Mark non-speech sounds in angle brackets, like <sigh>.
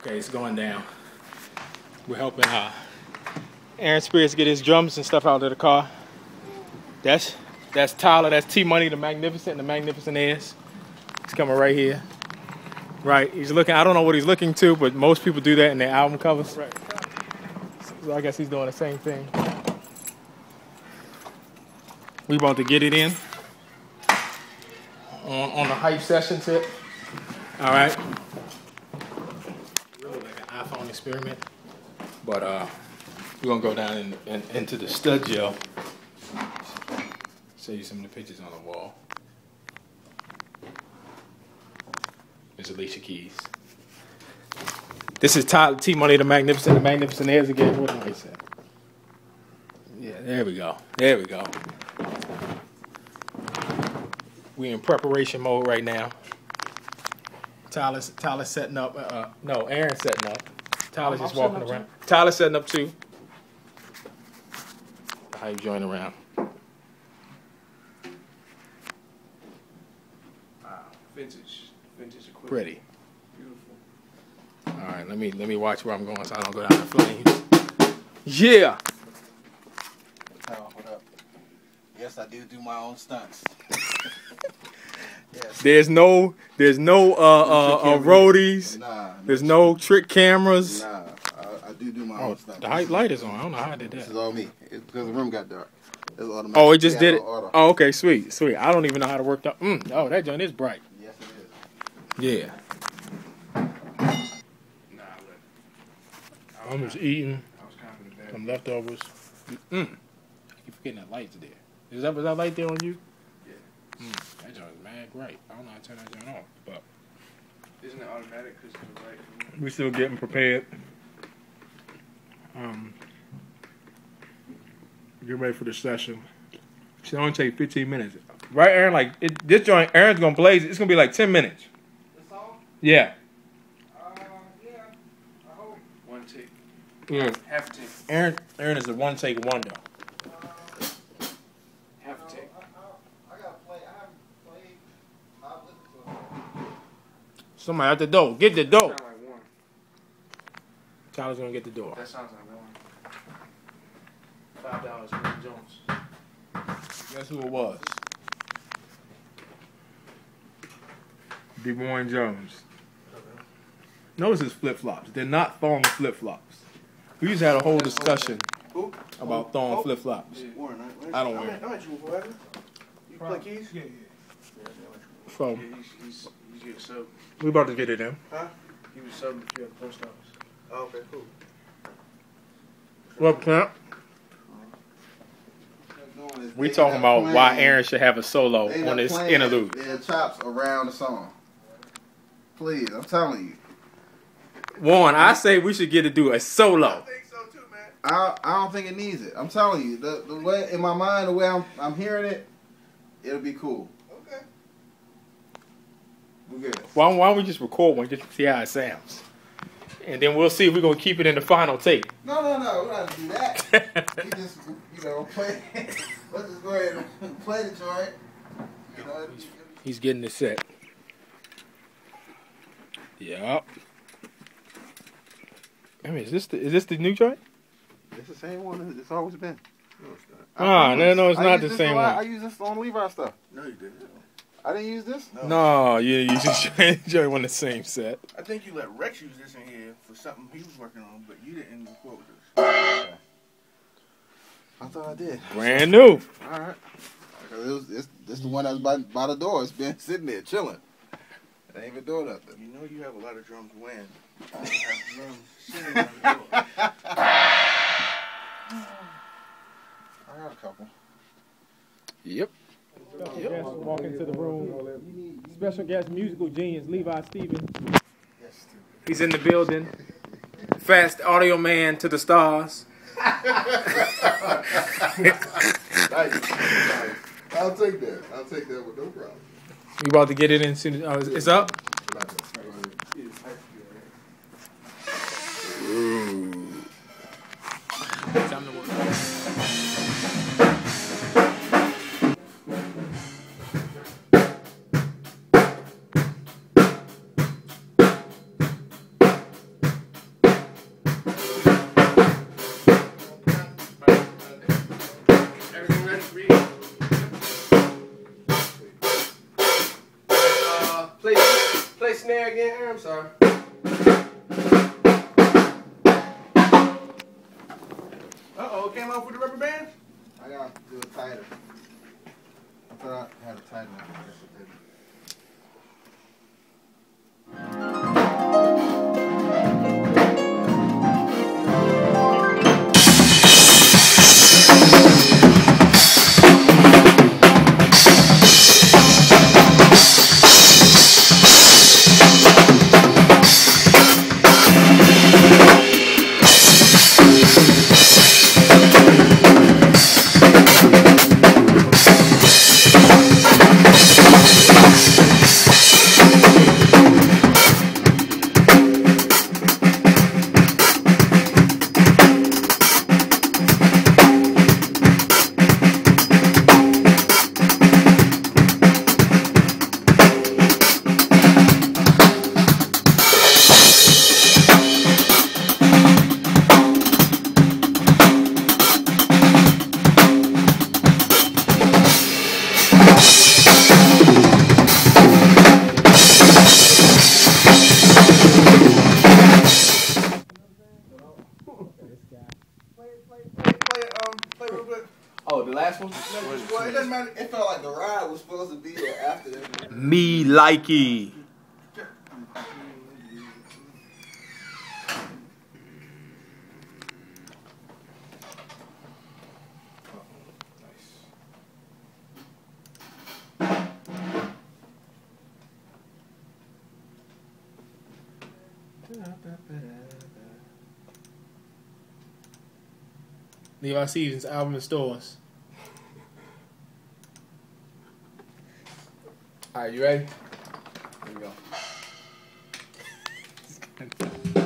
Okay, it's going down. We're helping uh, Aaron Spears get his drums and stuff out of the car. That's that's Tyler. That's T Money, the Magnificent, and the Magnificent is. He's coming right here. Right, he's looking. I don't know what he's looking to, but most people do that in their album covers. Right. So I guess he's doing the same thing. We about to get it in on on the hype session tip. All right. Really like an iPhone experiment, but uh, we're gonna go down in, in, into the studio. Show you some of the pictures on the wall. There's Alicia Keys. This is Ty, T Money, the Magnificent, the Magnificent is again. What did I say? Yeah, there we go. There we go. We in preparation mode right now. Tyler's Tyler's setting up. Uh, uh, no, Aaron's setting up. Tyler's I'm just walking up around. Tyler's setting up too. How you join around? Wow, vintage, vintage equipment. Pretty. Beautiful. All right, let me let me watch where I'm going so I don't go down the flames. Yeah. Oh, what up? Yes, I do do my own stunts. <laughs> yes. There's no there's no uh uh, uh roadies. Nah. There's no trick cameras. Nah, I, I do do my Oh, own stunts. the height light is on. I don't know how I did that. This that. is all me. It's because the room got dark. It's automatic. Oh, it just Yeah, did it. auto. Oh, okay, sweet, sweet. I don't even know how to work that. Mm, oh, that joint is bright. Yes, it is. Yeah. Nah, I'm just eating I was confident that. some leftovers. Mm. I keep forgetting that light's there. Is that was that light there on you? Yeah. Mm, that joint is mad bright. I don't know how to turn that joint off, but Isn't it automatic because it's right for me? we still getting prepared. Um, get ready for the session. Should only take 15 minutes, right, Aaron? Like it, this joint, Aaron's gonna blaze. it. It's gonna be like 10 minutes. The song? Yeah. Uh, yeah. I hope. One take. Yeah. Half a take. Aaron, Aaron is a one take wonder. Half a take. I, I, I gotta play. I haven't played. I've listened to it. Somebody at the door. Get the door. Sound like one. Tyler's gonna get the door. That sounds like one. Five dollars, William Jones. Guess who it was? DeBoyne Jones. Notice his flip flops. They're not thong flip flops. We just had a whole discussion Who? about thong oh. flip flops. Warren, right? I don't wear I met you before, you? You play keys? Yeah, So yeah. He's, he's, he's your sub. we about to get it in. Huh? He was subbing for you at the post office. Oh, okay, cool. Well, Camp, we talking about why Aaron should have a solo on this interlude. Their chops around the song. Please, I'm telling you. One, I say we should get to do a solo. think so too, man. I I don't think it needs it. I'm telling you, the the way in my mind, the way I'm I'm hearing it, it'll be cool. Okay. We good. Why, why don't we just record one just to see how it sounds? And then we'll see if we're gonna keep it in the final tape. No, no, no. We don't have to do that. <laughs> we just you know <laughs> play. Let's just go ahead and <laughs> play the joint. You know, it'll be- He's getting it set. Yep. I mean, is this the, is this the new joint? It's the same one it's always been. No, it's not. Ah, no, no, it's I not the same one. I use this on Levi stuff. No, you didn't. I didn't use this. No, you you just joint on the same set. I think you let Rex use this in here for something he was working on, but you didn't record this. I thought I did. Brand new. All right. It was, it's, this is the one that's by, by the door. It's been <laughs> sitting there chilling. It ain't even doing nothing. You know you have a lot of drums when I have drums sitting on the door. I got a couple. Yep. Special guest walk into the room. Special guest, musical genius Levi Stephens. He's in the building. Fast audio man to the stars. Nice. nice. I'll take that. I'll take that with no problem. You about to get it in soon. Oh, it's up. Uh, play, play snare again, I'm sorry. Uh-oh, it came off with the rubber band? I gotta do it tighter. I thought I had it tighter. Last one? Well, it doesn't matter. It felt like the ride was supposed to be there after that. Me likey. Levi Stephens album in stores. All right, you ready? Here we go. <laughs>